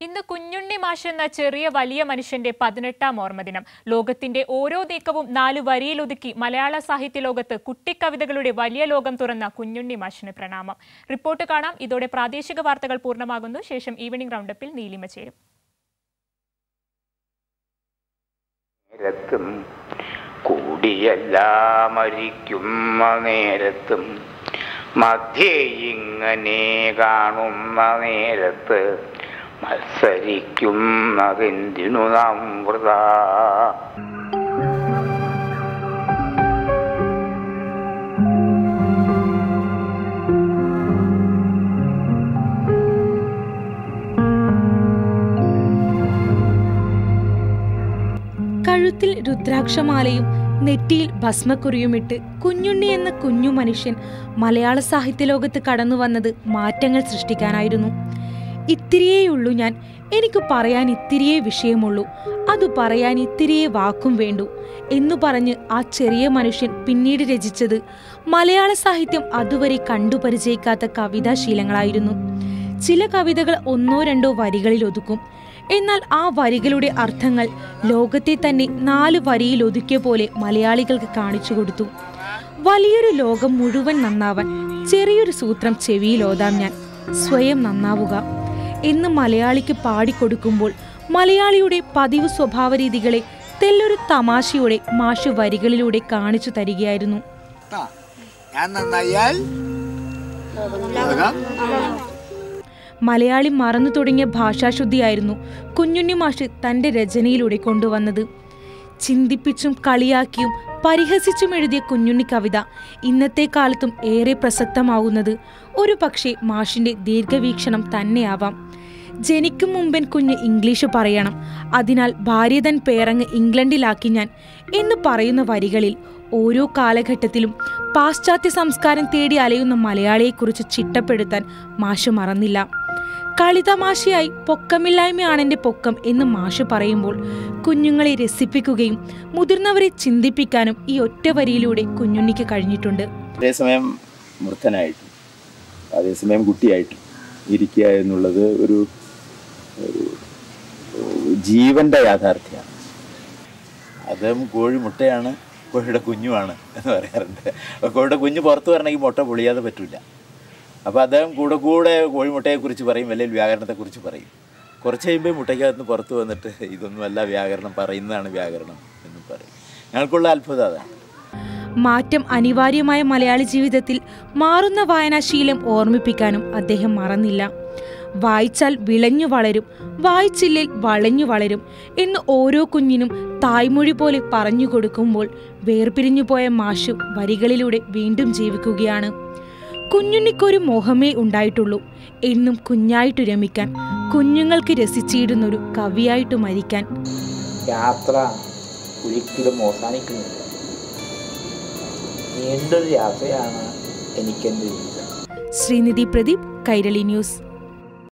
ഇന്ന് കുഞ്ഞുണ്ണി മാഷ് എന്ന ചെറിയ വലിയ മനുഷ്യന്റെ പതിനെട്ടാം ഓർമ്മദിനം. ലോകത്തിന്റെ ഓരോ നീക്കവും നാലു വരിയിലൊതുക്കി മലയാള സാഹിത്യ ലോകത്ത് കുട്ടിക്കവിതകളുടെ വലിയ ലോകം തുറന്ന കുഞ്ഞുണ്ണി മാഷിന് പ്രണാമം. റിപ്പോർട്ട് കാണാം. ഇതോടെ പ്രാദേശിക വാർത്തകൾ പൂർണമാകുന്നു. ശേഷം ഈവനിംഗ് റൗണ്ടപ്പിൽ നീലിമ ചേരും. മധ്യേ ഇങ്ങനെ കാണുന്ന നേരത്ത് മത്സരിക്കുന്നതെന്തിനു നാം വൃത കഴുത്തിൽ രുദ്രാക്ഷമാലയും നെറ്റിയിൽ ഭസ്മക്കുറിയുമിട്ട് കുഞ്ഞുണ്ണി എന്ന കുഞ്ഞു മനുഷ്യൻ മലയാള സാഹിത്യ ലോകത്ത് കടന്നു വന്നത് മാറ്റങ്ങൾ സൃഷ്ടിക്കാനായിരുന്നു. ഇത്തിരിയേയുള്ളൂ ഞാൻ. എനിക്ക് പറയാൻ ഇത്തിരിയേ വിഷയമുള്ളൂ. അത് പറയാൻ ഇത്തിരിയേ വാക്കും വേണ്ടു. എന്നു പറഞ്ഞ് ആ ചെറിയ മനുഷ്യൻ പിന്നീട് രചിച്ചത് മലയാള സാഹിത്യം അതുവരെ കണ്ടു പരിചയിക്കാത്ത കവിതാശീലങ്ങളായിരുന്നു. ചില കവിതകൾ ഒന്നോ രണ്ടോ വരികളിൽ ഒതുക്കും. എന്നാൽ ആ വരികളുടെ അർത്ഥങ്ങൾ ലോകത്തെ തന്നെ നാല് വരിയിൽ ഒതുക്കിയ പോലെ മലയാളികൾക്ക് കാണിച്ചു കൊടുത്തു. വലിയൊരു ലോകം മുഴുവൻ നന്നാവാൻ ചെറിയൊരു സൂത്രം ചെവിയിൽ ഓതാം ഞാൻ. സ്വയം നന്നാവുക. എന്ന് മലയാളിക്ക് പാടിക്കൊടുക്കുമ്പോൾ മലയാളിയുടെ പതിവ് സ്വഭാവ രീതികളെ തെല്ലൊരു തമാശയോടെ മാഷ് വരികളിലൂടെ കാണിച്ചു തരികയായിരുന്നു. ഞാൻ നന്നായാൽ മലയാളി മറന്നു തുടങ്ങിയ ഭാഷാശുദ്ധിയായിരുന്നു കുഞ്ഞുണ്ണി മാഷ് തന്റെ രചനയിലൂടെ കൊണ്ടുവന്നത് ചിന്തിപ്പിച്ചും കളിയാക്കിയും പരിഹസിച്ചും എഴുതിയ കുഞ്ഞുണ്ണി കവിത ഇന്നത്തെ കാലത്തും ഏറെ പ്രസക്തമാകുന്നത് ഒരു പക്ഷേ മാഷിന്റെ ദീർഘവീക്ഷണം തന്നെയാവാം. ജനിക്കും മുമ്പൻ കുഞ്ഞ് ഇംഗ്ലീഷ് പറയണം. അതിനാൽ ഭാര്യ തൻ പേരങ്ങ് ഇംഗ്ലണ്ടിലാക്കി ഞാൻ എന്ന് പറയുന്ന വരികളിൽ ഓരോ കാലഘട്ടത്തിലും പാശ്ചാത്യ സംസ്കാരം തേടി അലയുന്ന മലയാളിയെക്കുറിച്ച് ചിട്ടപ്പെടുത്താൻ മാഷ് മറന്നില്ല. കളിതമാശയായി പൊക്കമില്ലായ്മയാണെന്റെ പൊക്കം എന്ന് മാഷ് പറയുമ്പോൾ കുഞ്ഞുങ്ങളെ രസിപ്പിക്കുകയും മുതിർന്നവരെ ചിന്തിപ്പിക്കാനും ഈ ഒറ്റ വരിയിലൂടെ കുഞ്ഞുണ്ണിക്ക് കഴിഞ്ഞിട്ടുണ്ട്. അതേസമയം വൃദ്ധനായിട്ടും അതേസമയം കുട്ടിയായിട്ടും ഇരിക്കുക എന്നുള്ളത് ഒരു ജീവന്റെ യാഥാർത്ഥ്യമാണ്. അതും കോഴി മുട്ടയാണ് കോഴിയുടെ കുഞ്ഞുമാണ് എന്ന് പറയാറുണ്ട്. കോഴിയുടെ കുഞ്ഞ് പുറത്ത് വരണമെങ്കിൽ മുട്ട പൊളിയാതെ പറ്റില്ല അപ്പോൾ അദ്ദേഹം കൂടെ കൂടെ കോഴിമുട്ടയെക്കുറിച്ച് പറയും അല്ലെങ്കിൽ വ്യാകരണത്തെക്കുറിച്ച് പറയും. കുറച്ച് കഴിയുമ്പോൾ മുട്ടയ്ക്കകത്ത് നിന്ന് പുറത്ത് വന്നിട്ട് ഇതൊന്നുമല്ല വ്യാകരണം പറയുന്നതാണ് വ്യാകരണം എന്ന് പറയും. ഞങ്ങൾക്കുള്ള അത്ഭുതം അതാണ്. മാറ്റം അനിവാര്യമായ മലയാളി ജീവിതത്തിൽ മാറുന്ന വായനാശീലം ഓർമ്മിപ്പിക്കാനും അദ്ദേഹം മറന്നില്ല. വായിച്ചാൽ വിളഞ്ഞു വളരും വായിച്ചില്ലേൽ വളഞ്ഞു വളരും എന്ന് ഓരോ കുഞ്ഞിനും തായ്മൊഴി പോലെ പറഞ്ഞു കൊടുക്കുമ്പോൾ വേർപിരിഞ്ഞു പോയ മാഷു വരികളിലൂടെ വീണ്ടും ജീവിക്കുകയാണ്. കുഞ്ഞുണ്ണിക്കൊരു മോഹമേ ഉണ്ടായിട്ടുള്ളൂ. എന്നും കുഞ്ഞായിട്ട് രമിക്കാൻ കുഞ്ഞുങ്ങൾക്ക് രസിച്ചിടുന്നൊരു കവിയായിട്ട് മരിക്കാൻ. യാത്ര ഒരിക്കലും അവസാനിക്കുന്നില്ല. നീണ്ടൊരു യാത്രയാണ് എനിക്കെന്റെ ജീവിതം. ശ്രീനിധി പ്രദീപ് കൈരളി ന്യൂസ്.